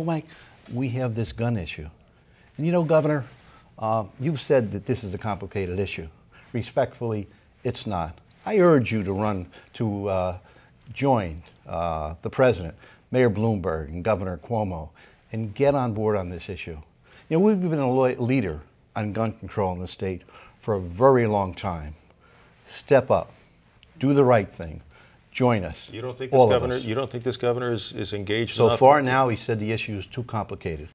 like we have this gun issue. And you know, Governor, uh, you've said that this is a complicated issue. Respectfully, it's not. I urge you to run to uh, join uh, the president, Mayor Bloomberg, and Governor Cuomo, and get on board on this issue. You know, we've been a leader on gun control in the state for a very long time. Step up, do the right thing, join us. You don't think this governor? You don't think this governor is, is engaged So far now, he said the issue is too complicated.